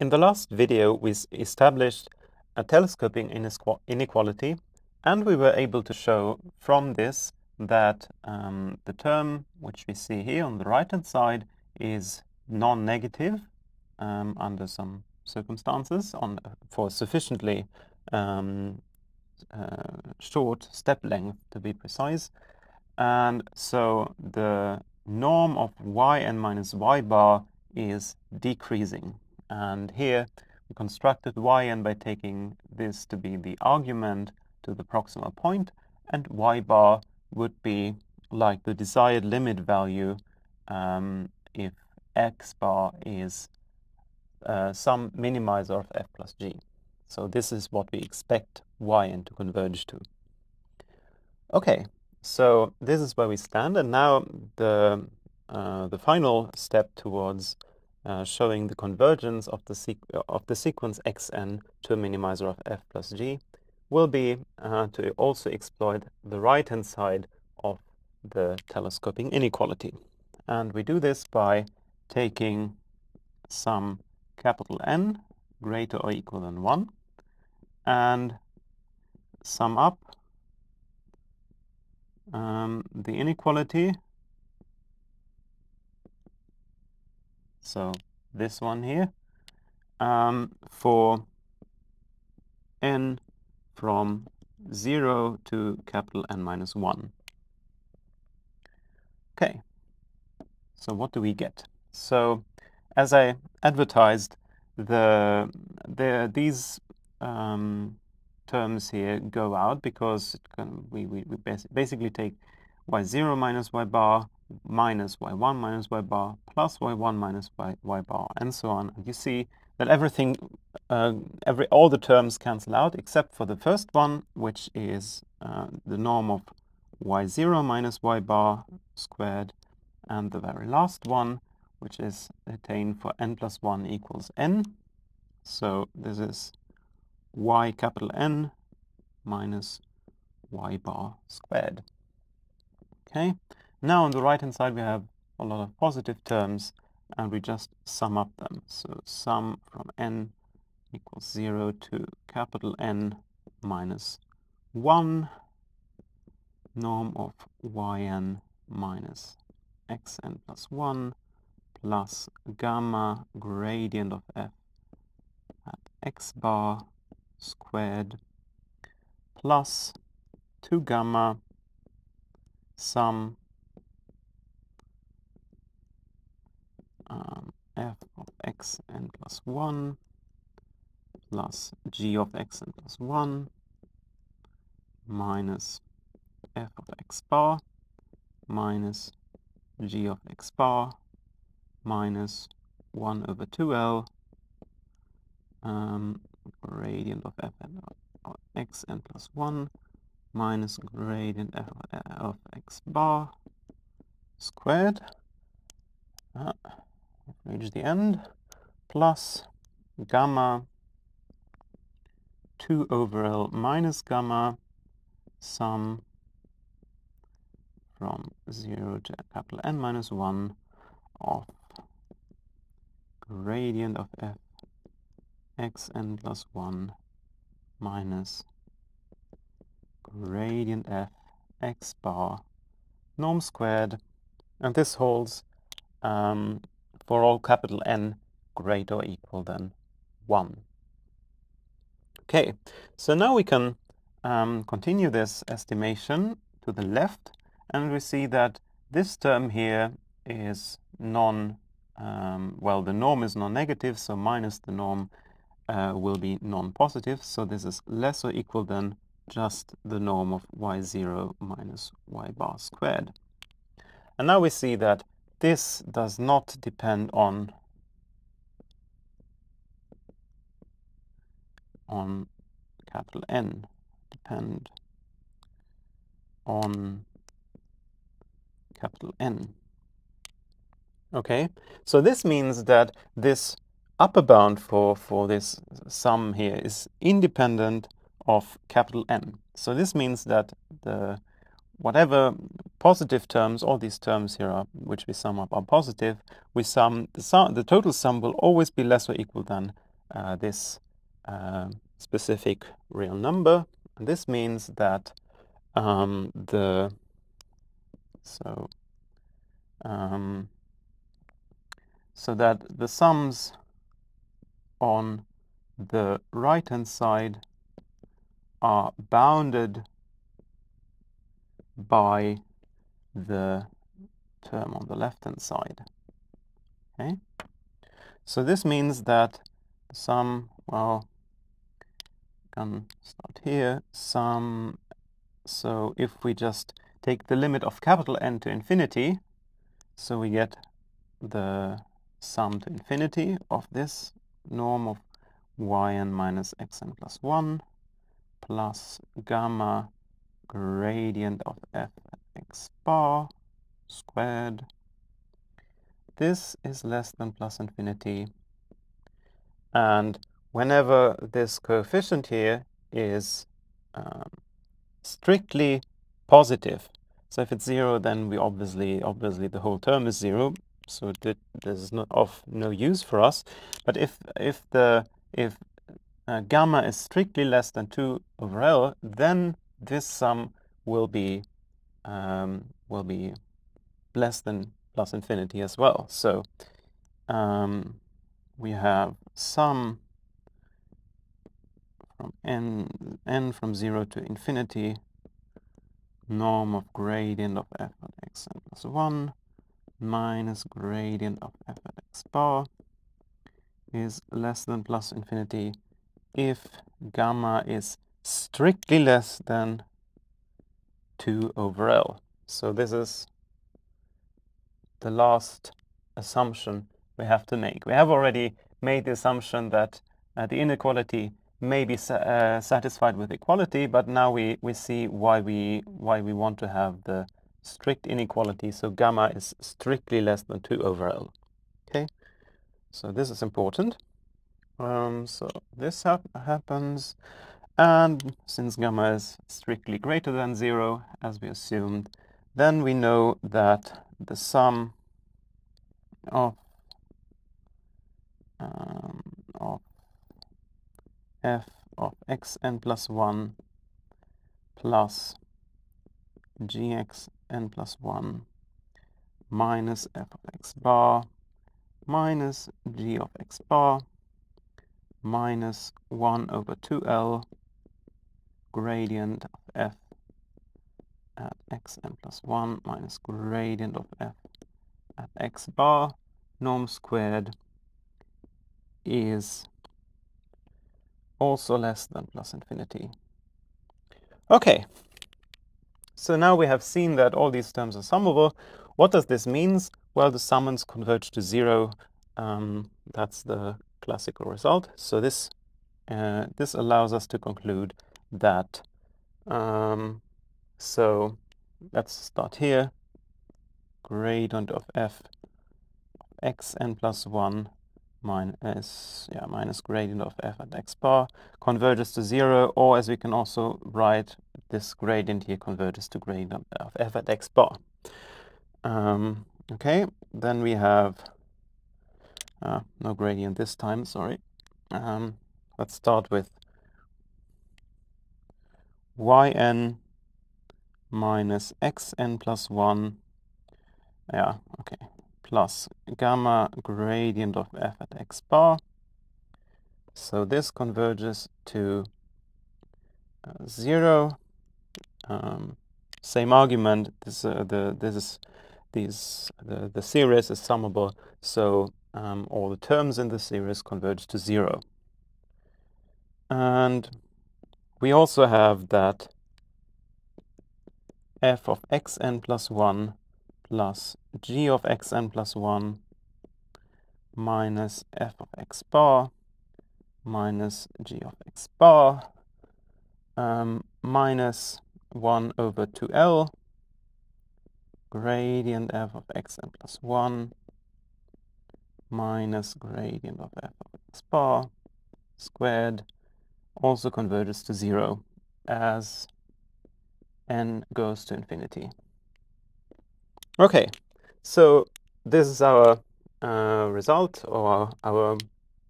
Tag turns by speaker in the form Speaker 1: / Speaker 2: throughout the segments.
Speaker 1: In the last video, we established a telescoping inequality, and we were able to show from this that um, the term which we see here on the right-hand side is non-negative um, under some circumstances on for sufficiently um, uh, short step length to be precise. And so the norm of yn minus y bar is decreasing. And here we constructed yn by taking this to be the argument to the proximal point, and y bar would be like the desired limit value um, if x bar is uh, some minimizer of f plus g. So this is what we expect yn to converge to. Okay, so this is where we stand, and now the uh, the final step towards uh, showing the convergence of the, of the sequence xn to a minimizer of f plus g will be uh, to also exploit the right-hand side of the telescoping inequality. And we do this by taking some capital N greater or equal than 1 and sum up um, the inequality so this one here, um, for n from 0 to capital N minus 1. Okay, so what do we get? So as I advertised, the, the these um, terms here go out because can, we, we, we basically take y0 minus y bar minus y1 minus y bar plus y1 minus y, y bar and so on. And you see that everything, uh, every all the terms cancel out except for the first one, which is uh, the norm of y0 minus y bar squared, and the very last one, which is attained for n plus 1 equals n. So this is y capital N minus y bar squared. Okay. Now on the right hand side we have a lot of positive terms and we just sum up them. So sum from n equals 0 to capital N minus 1 norm of yn minus xn plus 1 plus gamma gradient of f at x bar squared plus 2 gamma sum um, f of x n plus 1 plus g of x n plus 1 minus f of x bar minus g of x bar minus 1 over 2l um, gradient of f of x n plus 1 minus gradient f of x bar squared. Reach the end, plus gamma 2 over L minus gamma sum from 0 to capital N minus 1 of gradient of f x n plus 1 minus gradient f x bar norm squared. And this holds um, for all capital N greater or equal than 1. Okay, so now we can um, continue this estimation to the left and we see that this term here is non, um, well the norm is non-negative so minus the norm uh, will be non-positive so this is less or equal than just the norm of y0 minus y bar squared. And now we see that this does not depend on on capital N depend on capital N. Okay, so this means that this upper bound for, for this sum here is independent of capital N. So this means that the whatever positive terms, all these terms here are, which we sum up are positive, we sum the, sum, the total sum will always be less or equal than uh, this uh, specific real number. And this means that um, the so um, so that the sums on the right hand side are bounded by the term on the left hand side. Okay, so this means that the sum, well, can start here, sum, so if we just take the limit of capital N to infinity, so we get the sum to infinity of this norm of yn minus xn plus 1 plus gamma gradient of f x bar squared. This is less than plus infinity. And whenever this coefficient here is um, strictly positive, so if it's zero, then we obviously, obviously the whole term is zero. So this is not of no use for us. But if if the if uh, gamma is strictly less than two over L, then this sum will be um, will be less than plus infinity as well. So um, we have sum from n, n from 0 to infinity, norm of gradient of f at x n plus 1 minus gradient of f at x bar is less than plus infinity if gamma is strictly less than 2 over L. So this is the last assumption we have to make. We have already made the assumption that uh, the inequality may be sa uh, satisfied with equality, but now we, we see why we, why we want to have the strict inequality, so gamma is strictly less than 2 over L. Okay, so this is important. Um, so this hap happens, and since gamma is strictly greater than 0, as we assumed, then we know that the sum of, um, of f of xn plus 1 plus gxn plus 1 minus f of x bar minus g of x bar minus 1 over 2l gradient of f at xn plus 1 minus gradient of f at x bar norm squared is also less than plus infinity. Okay, so now we have seen that all these terms are summable. What does this mean? Well, the summands converge to zero. Um, that's the classical result. So this uh, this allows us to conclude that. Um, so let's start here. Gradient of f x n plus 1 minus, yeah, minus gradient of f at x bar converges to 0, or as we can also write, this gradient here converges to gradient of f at x bar. Um, okay, then we have uh, no gradient this time, sorry. Um, let's start with yn minus xn plus 1, yeah, okay, plus gamma gradient of f at x bar. So this converges to uh, 0. Um, same argument, this, uh, the, this is, these, the, the series is summable, so um, all the terms in the series converge to 0. And we also have that f of xn plus 1 plus g of xn plus 1 minus f of x bar minus g of x bar um, minus 1 over 2l gradient f of xn plus 1 minus gradient of f of x bar squared also converges to 0 as n goes to infinity. Okay, so this is our uh, result or our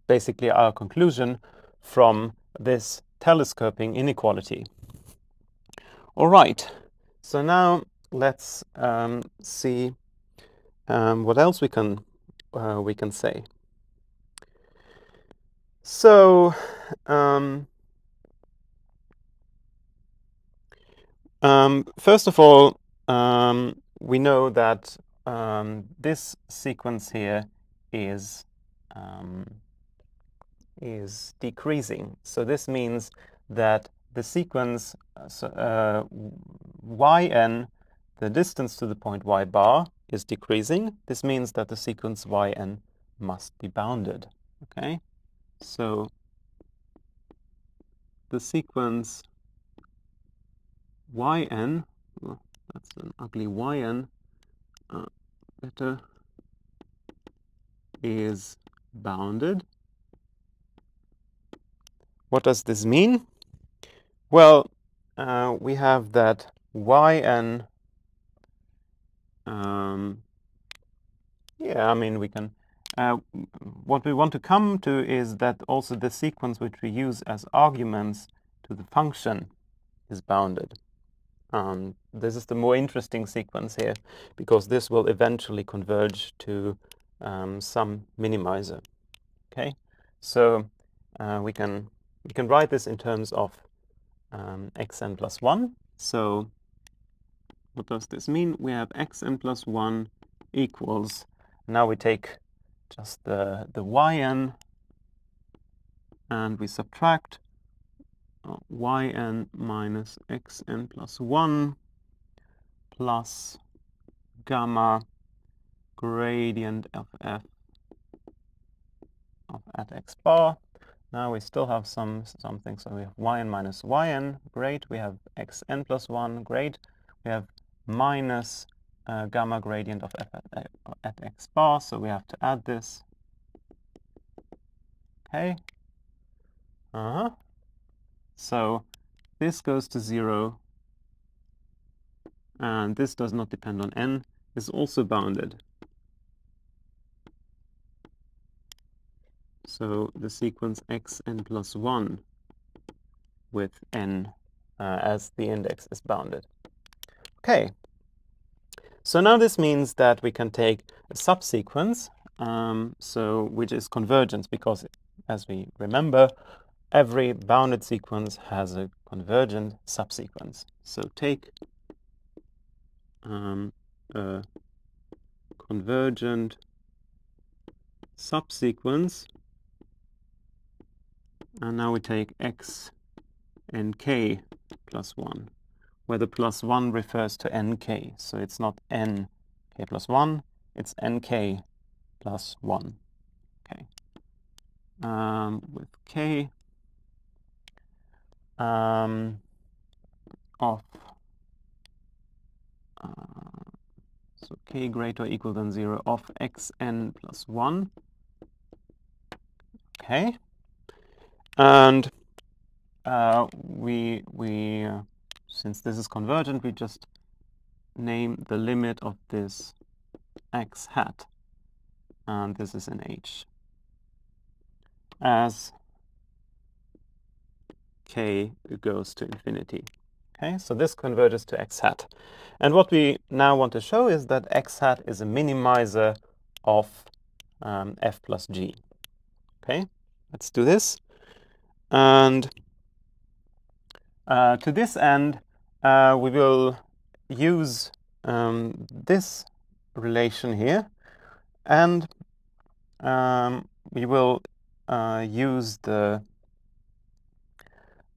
Speaker 1: basically our conclusion from this telescoping inequality. All right, so now let's um, see um, what else we can uh, we can say. So um, um first of all, um, we know that um, this sequence here is is decreasing. So this means that the sequence uh yn, the distance to the point y bar, is decreasing. This means that the sequence yn must be bounded. Okay, so the sequence yn, well, that's an ugly yn, uh, better, is bounded. What does this mean? Well, uh, we have that yn, um, yeah, I mean, we can, uh, what we want to come to is that also the sequence which we use as arguments to the function is bounded. Um, this is the more interesting sequence here because this will eventually converge to um, some minimizer. Okay, so uh, we can we can write this in terms of um, xn plus 1. So what does this mean? We have xn plus 1 equals, now we take just the, the yn and we subtract yn minus xn plus 1 plus gamma gradient of f of at x bar now we still have some something, so we have yn minus yn, great. We have xn plus 1, great. We have minus uh, gamma gradient of f at, at x bar, so we have to add this. Okay. Uh-huh. So this goes to 0, and this does not depend on n, is also bounded. So the sequence xn plus 1 with n uh, as the index is bounded. Okay, so now this means that we can take a subsequence, um, so which is convergence, because as we remember, every bounded sequence has a convergent subsequence. So take um, a convergent subsequence and now we take x k plus 1, where the plus 1 refers to nk. So it's not n k plus 1, it's nk plus 1. Okay. Um, with k um, of uh, so k greater or equal than 0 of xn plus 1. Okay. And uh, we, we uh, since this is convergent, we just name the limit of this x hat, and this is an h, as k goes to infinity. Okay, so this converges to x hat. And what we now want to show is that x hat is a minimizer of um, f plus g. Okay, let's do this. And uh, to this end, uh, we will use um, this relation here, and um, we will uh, use the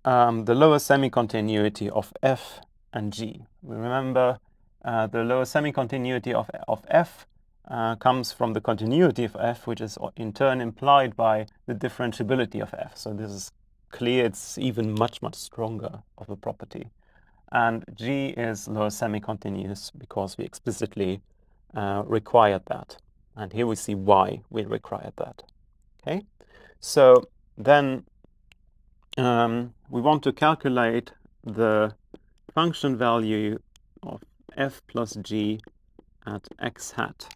Speaker 1: um, the lower semi-continuity of f and g. We remember uh, the lower semi-continuity of, of f uh, comes from the continuity of f, which is in turn implied by the differentiability of f. So this is clear it's even much, much stronger of a property. And G is lower semi-continuous because we explicitly uh, required that. And here we see why we required that. Okay, so then um, we want to calculate the function value of f plus g at x hat.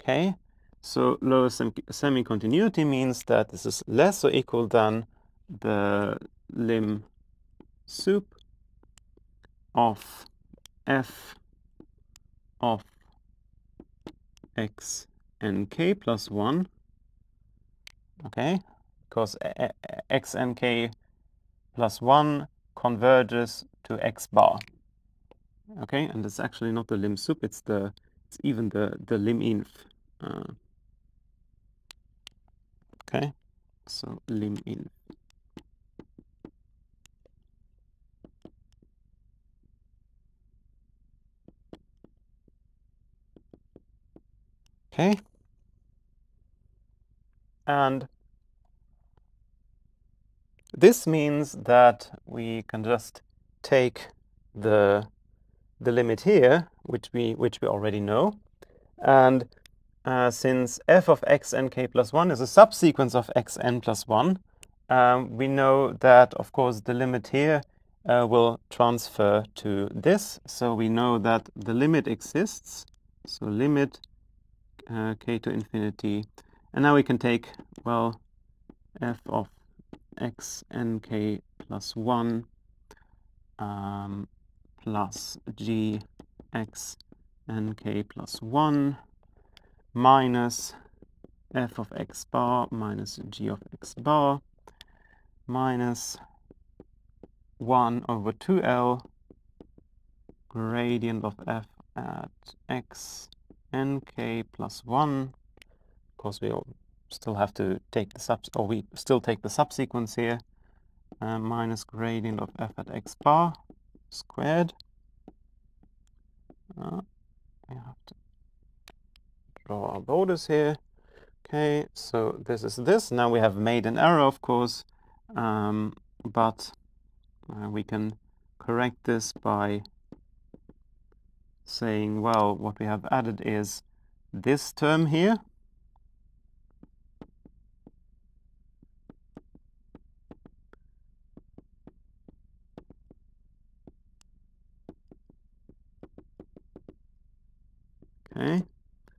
Speaker 1: Okay, So lower semi-continuity means that this is less or equal than the lim sup of f of x n k plus plus 1, okay, because eh, eh, x and k plus 1 converges to x bar, okay, and it's actually not the lim sup, it's the it's even the the lim inf, uh, okay, so lim inf. Okay. And this means that we can just take the the limit here, which we which we already know, and uh, since f of x n k plus 1 is a subsequence of x n plus 1, um, we know that, of course, the limit here uh, will transfer to this. So we know that the limit exists. So limit uh, k to infinity. And now we can take, well, f of x n k plus 1 um, plus g x n k plus 1 minus f of x bar minus g of x bar minus 1 over 2l gradient of f at x nk plus 1. because we we still have to take the sub, or we still take the subsequence here, uh, minus gradient of f at x bar squared. Uh, we have to draw our borders here. Okay, so this is this. Now we have made an error, of course, um, but uh, we can correct this by saying, well, what we have added is this term here. Okay,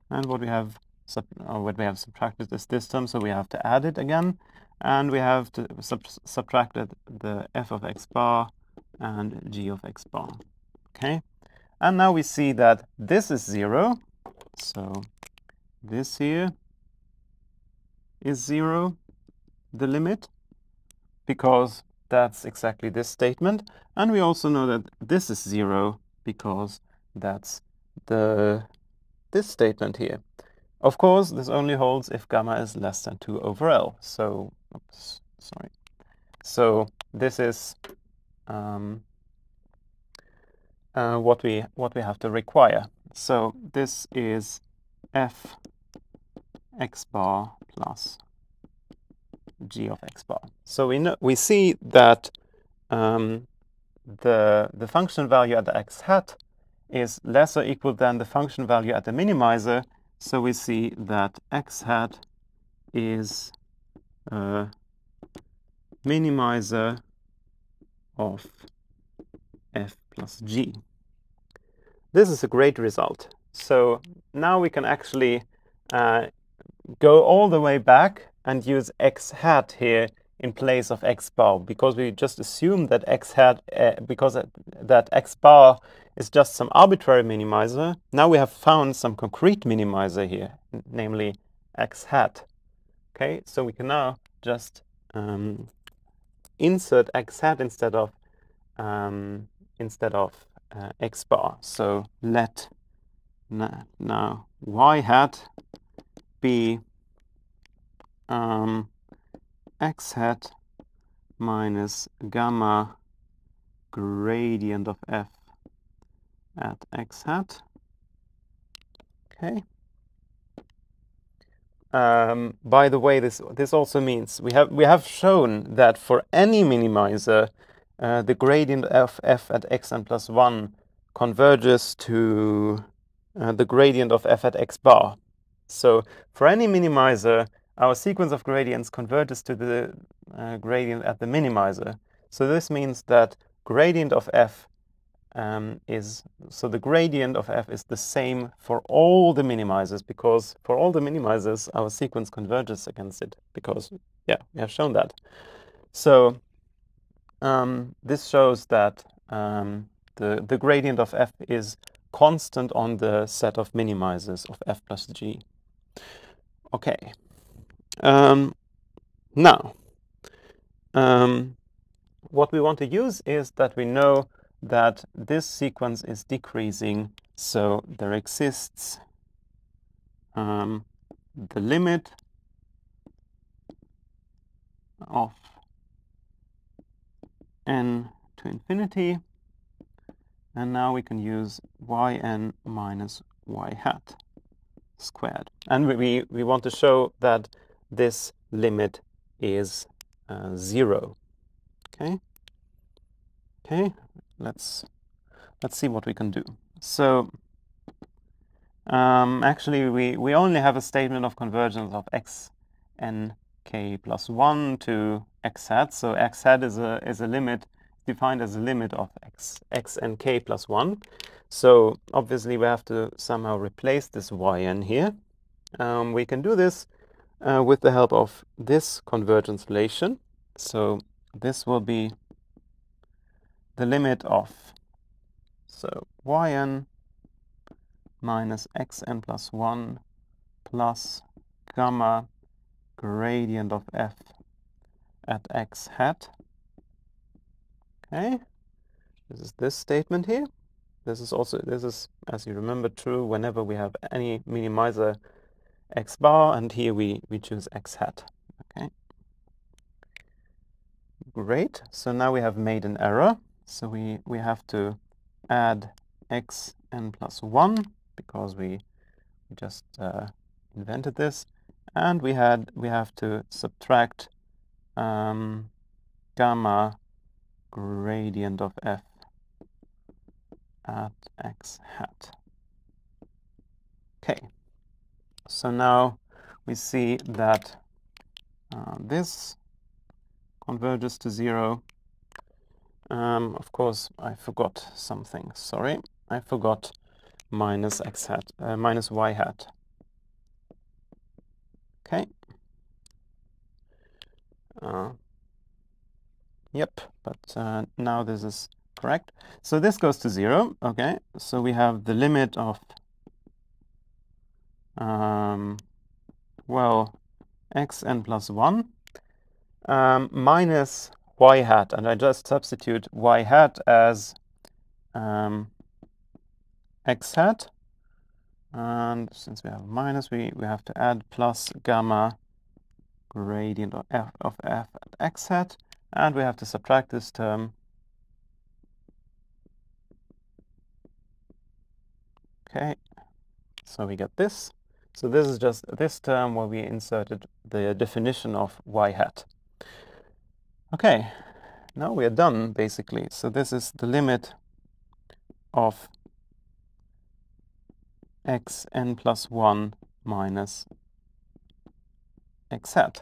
Speaker 1: and what we have sub uh, what we have subtracted is this term, so we have to add it again, and we have to sub subtracted the f of x bar and g of x bar. Okay. And now we see that this is 0. So this here is 0, the limit, because that's exactly this statement. And we also know that this is 0 because that's the this statement here. Of course, this only holds if gamma is less than 2 over L. So, oops, sorry. So this is um, uh, what we what we have to require. So this is f x bar plus g of x bar. So we know we see that um, the the function value at the x hat is less or equal than the function value at the minimizer. So we see that x hat is a minimizer of f plus g. This is a great result. So now we can actually uh, go all the way back and use x hat here in place of x bar because we just assume that x hat uh, because that x bar is just some arbitrary minimizer. Now we have found some concrete minimizer here, namely x hat. Okay, so we can now just um, insert x hat instead of um, instead of uh, x bar. So let now y hat be um, x hat minus gamma gradient of f at x hat. Okay. Um, by the way, this this also means we have we have shown that for any minimizer, uh, the gradient of f at xn plus 1 converges to uh, the gradient of f at x bar. So for any minimizer, our sequence of gradients converges to the uh, gradient at the minimizer. So this means that gradient of f um, is, so the gradient of f is the same for all the minimizers because for all the minimizers our sequence converges against it because, yeah, we have shown that. So um, this shows that um, the, the gradient of f is constant on the set of minimizers of f plus g. Okay. Um, now, um, what we want to use is that we know that this sequence is decreasing, so there exists um, the limit of n to infinity, and now we can use yn minus y hat squared. And we, we want to show that this limit is uh, zero. Okay. Okay, let's let's see what we can do. So um, actually we, we only have a statement of convergence of x n k plus 1 to x hat. So x hat is a, is a limit defined as a limit of x, x and k plus 1. So obviously we have to somehow replace this yn here. Um, we can do this uh, with the help of this convergence relation. So this will be the limit of so yn minus xn plus 1 plus gamma gradient of f at x hat. Okay, this is this statement here. This is also, this is, as you remember, true whenever we have any minimizer x bar, and here we, we choose x hat. Okay. Great, so now we have made an error. So we, we have to add x n plus 1 because we, we just uh, invented this. And we had we have to subtract um, gamma gradient of f at x hat. Okay, so now we see that uh, this converges to zero um, of course, I forgot something. Sorry, I forgot minus x hat, uh, minus y hat. Okay. Uh, yep, but uh, now this is correct. So this goes to zero. Okay, so we have the limit of um, well x n plus one um, minus y hat, and I just substitute y hat as um, x hat. And since we have minus, we, we have to add plus gamma gradient of f, of f at x hat. And we have to subtract this term. Okay, so we get this. So this is just this term where we inserted the definition of y hat. Okay, now we are done basically. So this is the limit of x n plus 1 minus x hat.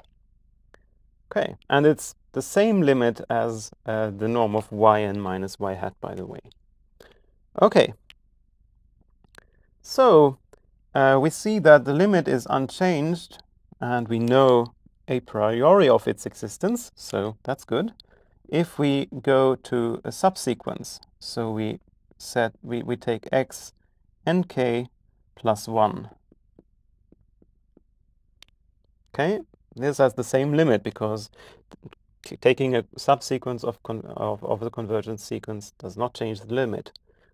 Speaker 1: Okay, and it's the same limit as uh, the norm of yn minus y hat, by the way. Okay, so uh, we see that the limit is unchanged, and we know a priori of its existence, so that's good. If we go to a subsequence, so we set we, we take x and k plus 1. Okay, this has the same limit because taking a subsequence of, of, of the convergence sequence does not change the limit.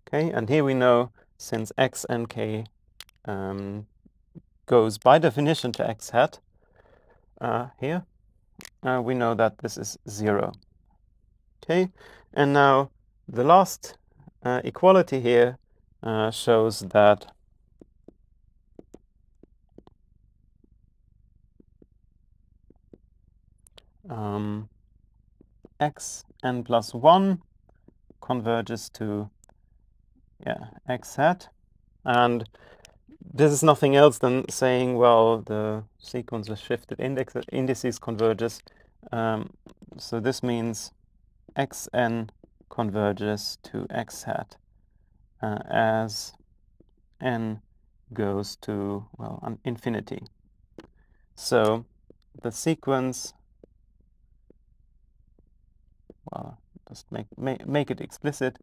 Speaker 1: Okay, and here we know since x and k um, goes by definition to x hat, uh, here, uh, we know that this is 0. Okay, and now the last uh, equality here uh, shows that um, x n plus 1 converges to yeah, x hat. And this is nothing else than saying, well, the sequence of shifted index, indices converges. Um, so this means xn converges to x hat uh, as n goes to, well, infinity. So the sequence, well, just make, make, make it explicit,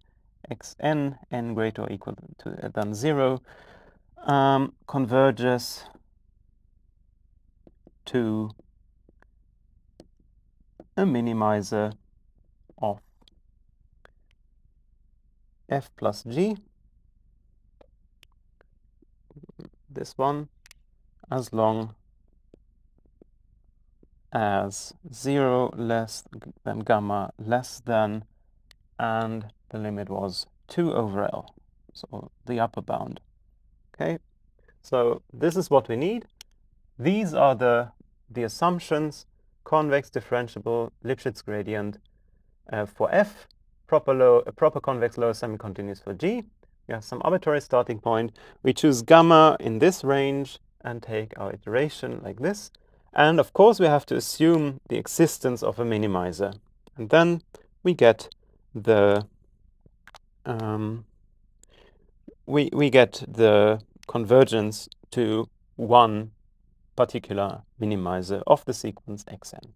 Speaker 1: xn, n greater or equal to than 0, um, converges to a minimizer of f plus g, this one, as long as 0 less than gamma less than, and the limit was 2 over L, so the upper bound. Okay, so this is what we need. These are the, the assumptions, convex differentiable Lipschitz gradient uh, for F, proper, low, a proper convex lower semi-continuous for G. We have some arbitrary starting point. We choose gamma in this range and take our iteration like this. And of course, we have to assume the existence of a minimizer. And then we get the um, we, we get the convergence to one particular minimizer of the sequence xn.